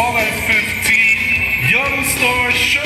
Fall at 15, Young Star Show.